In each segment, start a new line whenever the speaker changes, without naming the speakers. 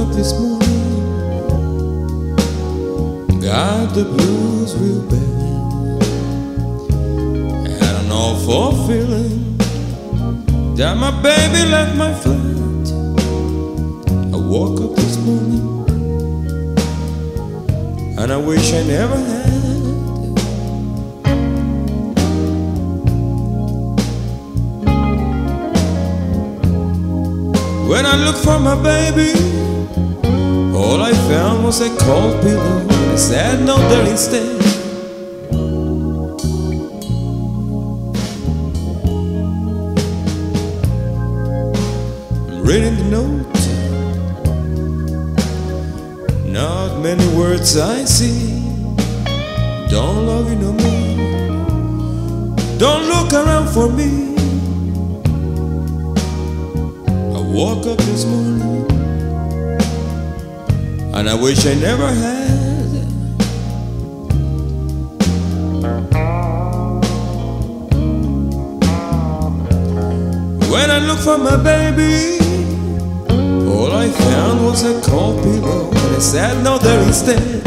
up this morning, got the blues real bad. Had an awful feeling that my baby left my flat. I woke up this morning, and I wish I never had. When I look for my baby, was a cold pillow I a sad note there instead. I'm reading the note, not many words I see. Don't love you no more. Don't look around for me. I woke up this morning and I wish I never had. When I looked for my baby, all I found was a cold pillow and a sad note there instead.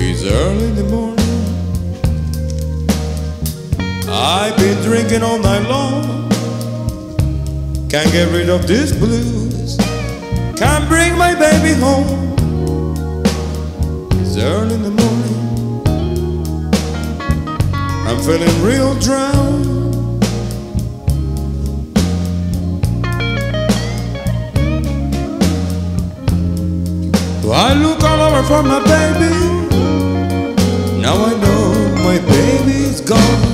It's early in the morning. I've been drinking all night long. Can't get rid of this blues. Can't bring my baby home. It's early in the morning. I'm feeling real drowned. Do I look all over for my baby. Now I know my baby's gone.